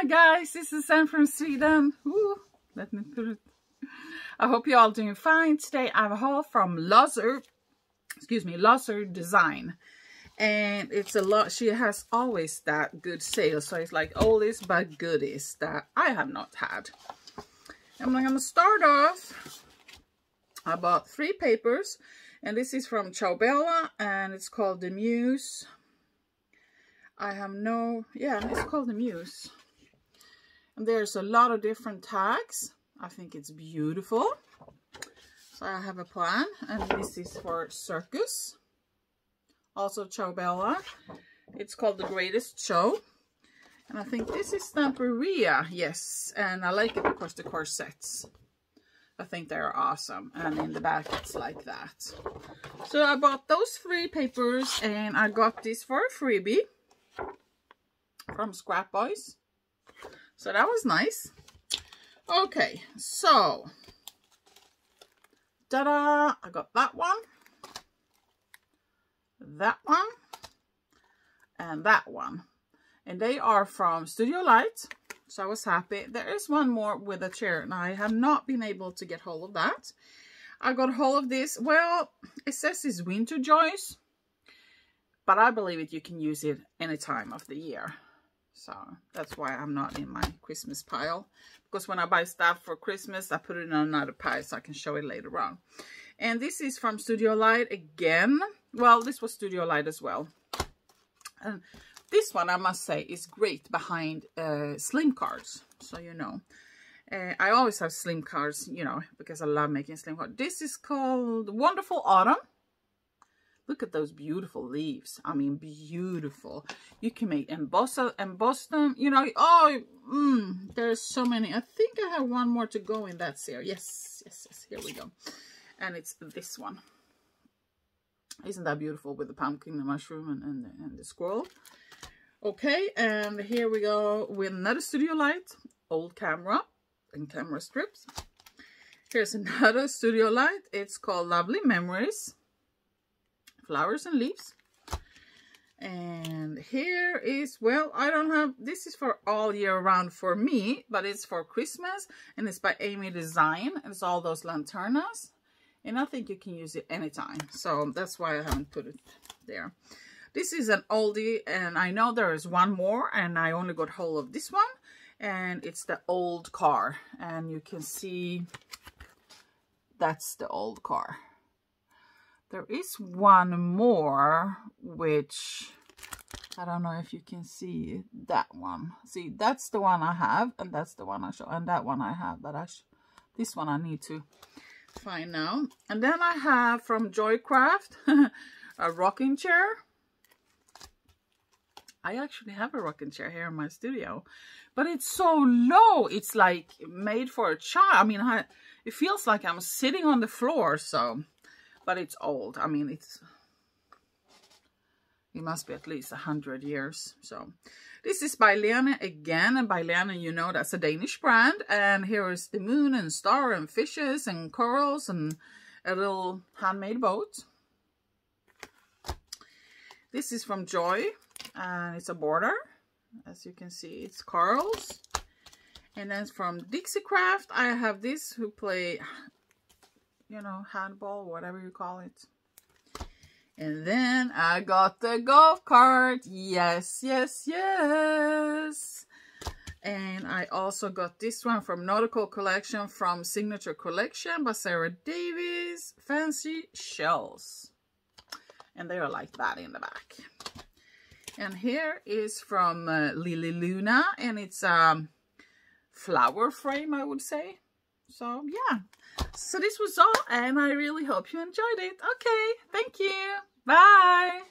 Hi guys, this is Sam from Sweden. Let me put it. I hope you're all doing fine. Today I have a haul from Lozer, excuse me, Lazer Design. And it's a lot, she has always that good sale. So it's like all this but goodies that I have not had. I'm to start off. I bought three papers. And this is from Ciao Bella and it's called The Muse. I have no, yeah, it's called The Muse. And there's a lot of different tags. I think it's beautiful. So I have a plan. And this is for Circus. Also Ciao Bella. It's called The Greatest Show. And I think this is Stamperia. Yes. And I like it because the corsets. I think they're awesome. And in the back, it's like that. So I bought those three papers and I got this for a freebie from Scrap Boys. So that was nice. Okay, so, ta-da, I got that one, that one, and that one. And they are from Studio Light, so I was happy. There is one more with a chair, and I have not been able to get hold of that. I got hold of this. Well, it says it's Winter Joys, but I believe it you can use it any time of the year. So that's why I'm not in my Christmas pile. Because when I buy stuff for Christmas, I put it in another pile so I can show it later on. And this is from Studio Light again. Well, this was Studio Light as well. And this one, I must say, is great behind uh, slim cards. So you know. Uh, I always have slim cards, you know, because I love making slim cards. This is called Wonderful Autumn. Look at those beautiful leaves. I mean, beautiful. You can make emboss, emboss them. You know, oh, mm, there's so many. I think I have one more to go in that series. Yes, yes, yes. Here we go. And it's this one. Isn't that beautiful with the pumpkin, the mushroom, and, and, the, and the squirrel? Okay, and here we go with another Studio Light, old camera and camera strips. Here's another Studio Light. It's called Lovely Memories flowers and leaves. And here is, well, I don't have, this is for all year round for me, but it's for Christmas and it's by Amy Design. It's all those lanternas. And I think you can use it anytime. So that's why I haven't put it there. This is an oldie and I know there is one more and I only got hold of this one. And it's the old car. And you can see that's the old car. There is one more, which I don't know if you can see that one. See, that's the one I have, and that's the one I show, and that one I have, but I this one I need to find now. And then I have from Joycraft a rocking chair. I actually have a rocking chair here in my studio, but it's so low. It's like made for a child. I mean, I, it feels like I'm sitting on the floor, so but it's old. I mean, it's it must be at least a hundred years. So this is by Lene again, and by Lene, you know that's a Danish brand. And here is the moon and star and fishes and corals and a little handmade boat. This is from Joy, and it's a border. As you can see, it's corals. And then from Dixi Craft, I have this who play you know, handball, whatever you call it. And then I got the golf cart. Yes, yes, yes. And I also got this one from Nautical Collection from Signature Collection by Sara Davies. Fancy Shells. And they are like that in the back. And here is from uh, Lilly Luna. And it's a um, flower frame, I would say. So, yeah. So this was all and I really hope you enjoyed it. Okay, thank you. Bye.